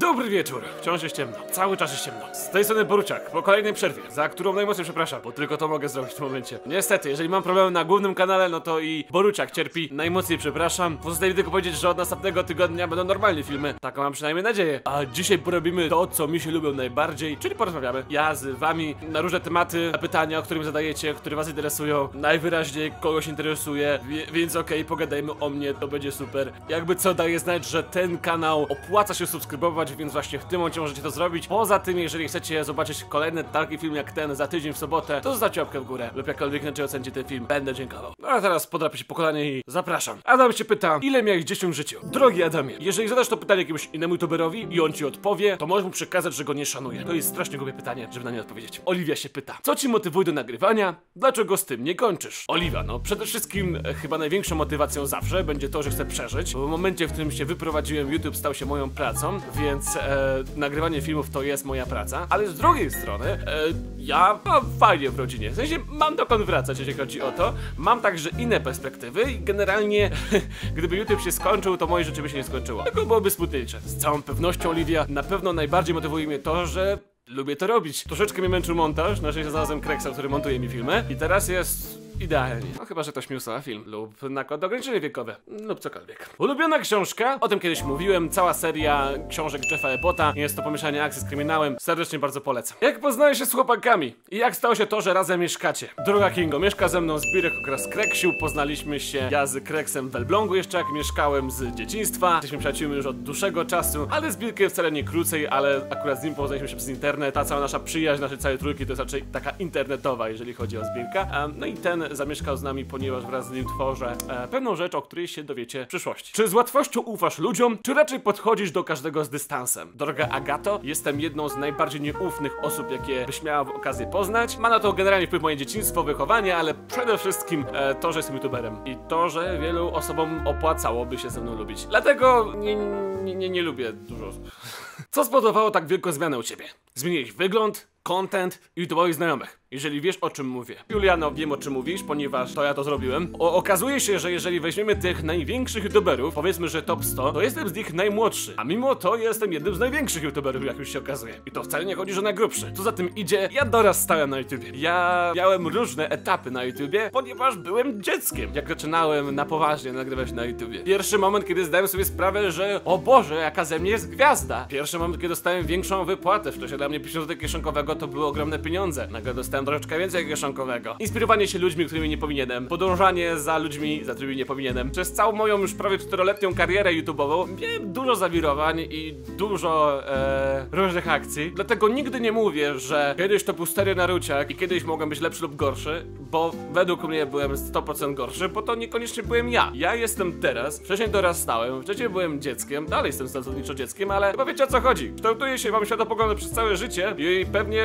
Dobry wieczór. Wciąż jest ciemno. Cały czas jest ciemno. Z tej strony Boruciak, po kolejnej przerwie, za którą najmocniej przepraszam, bo tylko to mogę zrobić w tym momencie. Niestety, jeżeli mam problemy na głównym kanale, no to i Boruciak cierpi. Najmocniej przepraszam. Pozostaje mi tylko powiedzieć, że od następnego tygodnia będą normalne filmy. Taką mam przynajmniej nadzieję. A dzisiaj porobimy to, co mi się lubią najbardziej, czyli porozmawiamy. Ja z wami na różne tematy, na pytania, o których zadajecie, które was interesują. Najwyraźniej kogoś interesuje, wie- więc okej, pogadajmy o mnie, to będzie super. Jakby co daje znać, że ten kanał opłaca się subskrybować, więc właśnie w tym momencie możecie to zrobić. Poza tym, jeżeli chcecie zobaczyć kolejny taki film jak ten za tydzień w sobotę, to zostawcie łapkę w górę lub jakkolwiek inaczej ocencie ten film. Będę dziękował. No a teraz podrapię się po kolanie i zapraszam. Adam się pyta, ile miałeś dzieciom w życiu? Drogi Adamie, jeżeli zadasz to pytanie jakiemuś innemu youtuberowi i on ci odpowie, to możesz mu przekazać, że go nie szanuje. To jest strasznie głupie pytanie, żeby na nie odpowiedzieć. Oliwia się pyta, co ci motywuje do nagrywania? Dlaczego z tym nie kończysz? Oliwia, no przede wszystkim e, chyba największą motywacją zawsze będzie to, że chcę przeżyć, bo w momencie, w którym się wyprowadziłem, YouTube stał się moją pracą, więc e, nagrywanie filmów to jest moja praca, ale z drugiej strony e, ja mam fajnie w rodzinie, w sensie mam dokąd wracać, jeśli chodzi o to, mam także inne perspektywy i generalnie gdyby YouTube się skończył, to moje życie by się nie skończyło. Tylko byłoby smutniejsze. Z całą pewnością, Olivia, na pewno najbardziej motywuje mnie to, że lubię to robić. Troszeczkę mnie męczył montaż, na szczęście znalazłem Kreksa, który montuje mi filmy i teraz jest idealnie. No chyba, że ktoś mi usuwa film lub nakład ograniczenie wiekowe lub cokolwiek. Ulubiona książka, o tym kiedyś mówiłem, cała seria książek Jeffa Ebota, jest to pomieszanie akcji z kryminałem, serdecznie bardzo polecam. Jak poznałeś się z chłopakami i jak stało się to, że razem mieszkacie? Droga Kingo, mieszka ze mną Zbirek oraz Kreksiu, poznaliśmy się ja z Kreksem w Elblągu jeszcze jak mieszkałem z dzieciństwa, jesteśmy przyjaciółmi już od dłuższego czasu, ale z Birkiem wcale nie krócej, ale akurat z nim poznaliśmy się przez internet, ta cała nasza przyjaźń, naszej całej trójki to jest raczej taka internetowa, jeżeli chodzi o Zbirka. Em, No i ten zamieszkał z nami, ponieważ wraz z nim tworzę e, pewną rzecz, o której się dowiecie w przyszłości. Czy z łatwością ufasz ludziom, czy raczej podchodzisz do każdego z dystansem? Droga Agato, jestem jedną z najbardziej nieufnych osób, jakie byś miała okazję poznać. Ma na to generalnie wpływ moje dzieciństwo, wychowanie, ale przede wszystkim e, to, że jestem youtuberem i to, że wielu osobom opłacałoby się ze mną lubić. Dlatego nie, nie, nie, nie lubię dużo. Co spowodowało tak wielką zmianę u ciebie? Zmieniłeś wygląd, content i YouTube'owych znajomych. Jeżeli wiesz o czym mówię. Juliano, wiem o czym mówisz, ponieważ to ja to zrobiłem. O, okazuje się, że jeżeli weźmiemy tych największych YouTuberów, powiedzmy, że top 100, to jestem z nich najmłodszy. A mimo to jestem jednym z największych YouTuberów, jak już się okazuje. I to wcale nie chodzi, że najgrubszy. Co za tym idzie, ja dorastałem na YouTubie. Ja miałem różne etapy na YouTubie, ponieważ byłem dzieckiem. Jak zaczynałem na poważnie nagrywać na YouTubie. Pierwszy moment, kiedy zdałem sobie sprawę, że o Boże, jaka ze mnie jest gwiazda. Pierwszy moment, kiedy dostałem większą wypłatę. W czasie dla mnie 50 zł kieszonkowego to były ogromne pieniądze. Nagle dostałem troszeczkę więcej kieszonkowego. Inspirowanie się ludźmi, którymi nie powinienem. Podążanie za ludźmi, za którymi nie powinienem. Przez całą moją już prawie 4-letnią karierę YouTube'ową miałem dużo zawirowań i dużo e, różnych akcji. Dlatego nigdy nie mówię, że kiedyś to był stary naruciak i kiedyś mogłem być lepszy lub gorszy, bo według mnie byłem 100% gorszy, bo to niekoniecznie byłem ja. Ja jestem teraz, wcześniej dorastałem, wcześniej byłem dzieckiem, dalej jestem zasadniczo dzieckiem, ale chyba wiecie o co chodzi. Kształtuje się wam światopogląd przez całe życie i pewnie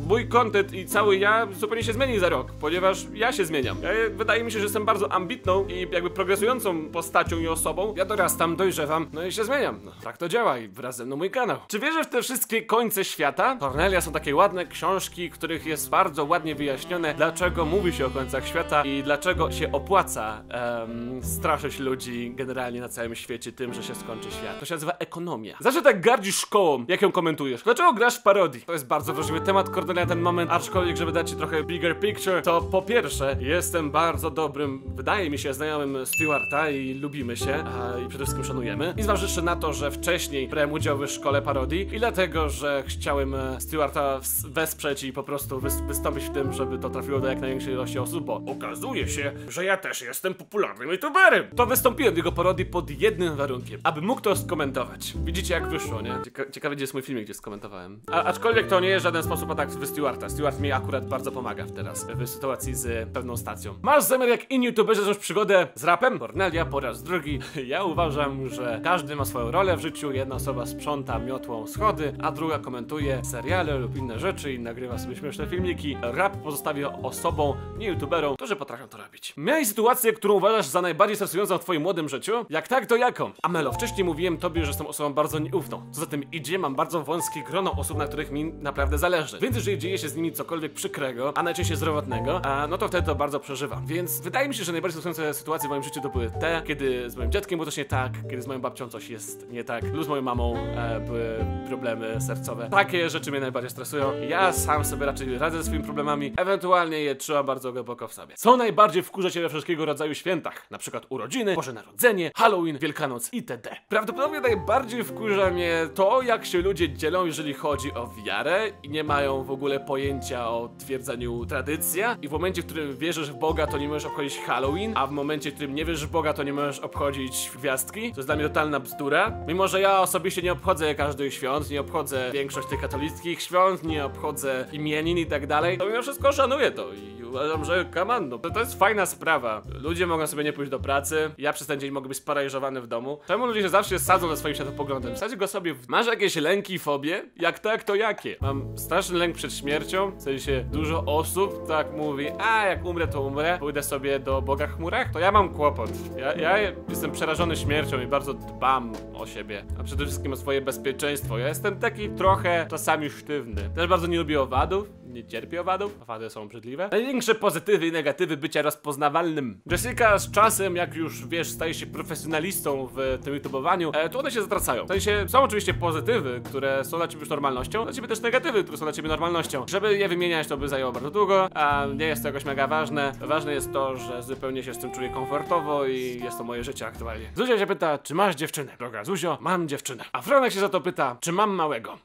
mój content i cały ja zupełnie się zmieni za rok, ponieważ ja się zmieniam. Ja, wydaje mi się, że jestem bardzo ambitną i jakby progresującą postacią i osobą. Ja dorastam, dojrzewam, no i się zmieniam. No, tak to działa i wraz ze mną mój kanał. Czy wierzę w te wszystkie końce świata? Cornelia są takie ładne książki, których jest bardzo ładnie wyjaśnione, dlaczego mówi się o końcach świata i dlaczego się opłaca em, straszyć ludzi generalnie na całym świecie tym, że się skończy świat. To się nazywa ekonomia. Zawsze tak gardzisz szkołą, jak ją komentujesz. Dlaczego grasz w parodii? To jest bardzo wrażliwy temat, Na ten moment, aczkolwiek, żeby dać ci trochę bigger picture, to po pierwsze, jestem bardzo dobrym, wydaje mi się, znajomym Stewarta i lubimy się a, i przede wszystkim szanujemy. I zważywszy na to, że wcześniej brałem udział w szkole parodii i dlatego, że chciałem e, Stewarta wesprzeć i po prostu wys- wystąpić w tym, żeby to trafiło do jak największej ilości osób, bo okazuje się, że ja też jestem popularnym youtuberem. To wystąpiłem w jego parodii pod jednym warunkiem, aby mógł to skomentować. Widzicie jak wyszło, nie? Cieka ciekawe, gdzie jest mój filmik, gdzie skomentowałem. A, aczkolwiek to nie jest w żaden sposób atak w Stewarta. Stewart mi akurat bardzo pomaga teraz, w sytuacji z pewną stacją. Masz zamiar jak inni youtuberzy zacząć przygodę z rapem? Cornelia po raz drugi. Ja uważam, że każdy ma swoją rolę w życiu. Jedna osoba sprząta miotłą schody, a druga komentuje seriale lub inne rzeczy i nagrywa sobie śmieszne filmiki. Rap pozostawia osobom, nie youtuberom, którzy potrafią to robić. Miałeś sytuację, którą uważasz za najbardziej stresującą w twoim młodym życiu? Jak tak, to jaką? Amelo, wcześniej mówiłem tobie, że jestem osobą bardzo nieufną. Co za tym idzie, mam bardzo wąskie grono osób, na których mi naprawdę zależy. Więc jeżeli dzieje się z nimi cokolwiek przykrego, a najczęściej zdrowotnego, a, no to wtedy to bardzo przeżywam. Więc wydaje mi się, że najbardziej stresujące sytuacje w moim życiu to były te, kiedy z moim dziadkiem było coś nie tak, kiedy z moją babcią coś jest nie tak, lub z moją mamą e, były problemy sercowe. Takie rzeczy mnie najbardziej stresują. Ja sam sobie raczej radzę ze swoimi problemami, ewentualnie je trzymam bardzo głęboko w sobie. Co najbardziej wkurza cię we wszystkiego rodzaju świętach? Na przykład urodziny, Boże Narodzenie, Halloween, Wielkanoc itd. Prawdopodobnie najbardziej wkurza mnie to, jak się ludzie dzielą, jeżeli chodzi o wiarę i nie mają w ogóle pojęcia o twierdzeniu tradycja i w momencie, w którym wierzysz w Boga, to nie możesz obchodzić Halloween, a w momencie, w którym nie wierzysz w Boga, to nie możesz obchodzić gwiazdki. To jest dla mnie totalna bzdura. Mimo, że ja osobiście nie obchodzę każdych świąt, nie obchodzę większość tych katolickich świąt, nie obchodzę imienin i tak dalej, to mimo wszystko szanuję to i uważam, że on, no, to, to jest fajna sprawa. Ludzie mogą sobie nie pójść do pracy, ja przez ten dzień mogę być sparaliżowany w domu. Czemu ludzie się zawsze sadzą ze swoim światopoglądem? Wsadź go sobie w... Masz jakieś lęki, fobie? Jak tak, to jakie? Mam straszny lęk przed śmiercią, w sensie dużo osób tak mówi, a jak umrę, to umrę, pójdę sobie do Boga chmurach, to ja mam kłopot. Ja, ja jestem przerażony śmiercią i bardzo dbam o siebie, a przede wszystkim o swoje bezpieczeństwo. Ja jestem taki trochę czasami sztywny. Też bardzo nie lubię owadów, nie cierpię owadów, owady są obrzydliwe. Największe pozytywy i negatywy bycia rozpoznawalnym. Jessica z czasem, jak już wiesz, staje się profesjonalistą w tym youtubowaniu, e, to one się zwracają. W sensie są oczywiście pozytywy, które są dla ciebie już normalnością, dla ciebie też negatywy, które są dla ciebie normalnością. Żeby je wymieniać, to by zajęło bardzo długo, a nie jest to jakoś mega ważne. Ważne jest to, że zupełnie się z tym czuję komfortowo i jest to moje życie aktualnie. Zuzia się pyta, czy masz dziewczynę? Droga Zuzio, mam dziewczynę. A Franek się za to pyta, czy mam małego?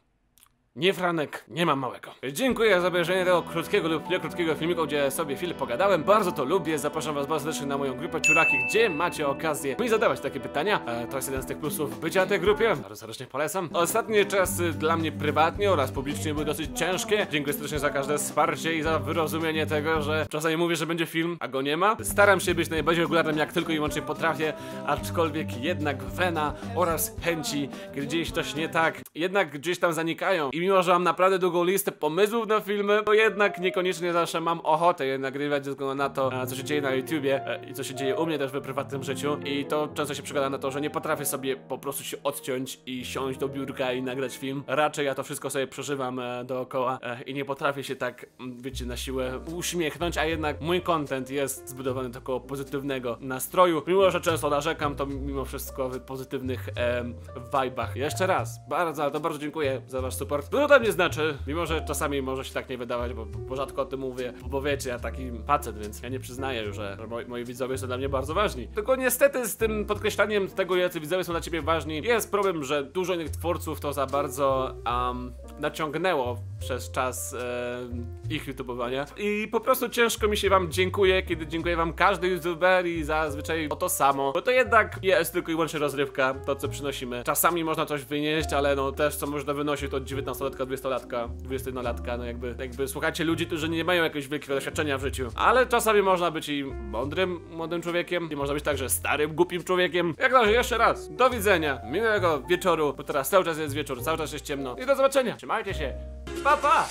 Nie Franek, nie mam małego. Dziękuję za obejrzenie tego krótkiego lub nie krótkiego filmiku, gdzie sobie chwilę pogadałem. Bardzo to lubię. Zapraszam was bardzo serdecznie na moją grupę Ciuraki, gdzie macie okazję mi zadawać takie pytania. E, to jest jeden z tych plusów bycia tej grupie. Bardzo serdecznie polecam. Ostatnie czasy dla mnie prywatnie oraz publicznie były dosyć ciężkie. Dziękuję serdecznie za każde wsparcie i za wyrozumienie tego, że czasami mówię, że będzie film, a go nie ma. Staram się być najbardziej regularnym jak tylko i wyłącznie potrafię, aczkolwiek jednak wena oraz chęci, gdzieś coś nie tak, jednak gdzieś tam zanikają. Mimo, że mam naprawdę długą listę pomysłów na filmy, to jednak niekoniecznie zawsze mam ochotę nagrywać ze względu na to, co się dzieje na YouTubie e, i co się dzieje u mnie też w prywatnym życiu. I to często się przekłada na to, że nie potrafię sobie po prostu się odciąć i siąść do biurka i nagrać film. Raczej ja to wszystko sobie przeżywam e, dookoła e, i nie potrafię się tak, mm, wiecie, na siłę uśmiechnąć, a jednak mój content jest zbudowany do pozytywnego nastroju. Mimo, że często narzekam, to mimo wszystko w pozytywnych em, vibach. Jeszcze raz, bardzo, to bardzo dziękuję za wasz support. Dużo to mnie znaczy, mimo że czasami może się tak nie wydawać, bo, bo rzadko o tym mówię, bo wiecie, ja taki facet, więc ja nie przyznaję, że moi, moi widzowie są dla mnie bardzo ważni. Tylko niestety z tym podkreślaniem tego, jacy widzowie są dla ciebie ważni, jest problem, że dużo innych twórców to za bardzo um, naciągnęło przez czas em, ich youtubowania i po prostu ciężko mi się wam dziękuję, kiedy dziękuję wam każdy youtuber i zazwyczaj o to samo, bo to jednak jest tylko i wyłącznie rozrywka, to co przynosimy. Czasami można coś wynieść, ale no też co można wynosić od 19-latka, 20-latka, 21-latka, no jakby, jakby słuchacie ludzi, którzy nie mają jakiegoś wielkiego doświadczenia w życiu, ale czasami można być i mądrym, młodym człowiekiem i można być także starym, głupim człowiekiem. Jak na razie jeszcze raz, do widzenia, miłego wieczoru, bo teraz cały czas jest wieczór, cały czas jest ciemno. I do zobaczenia, trzymajcie Martische. Papá!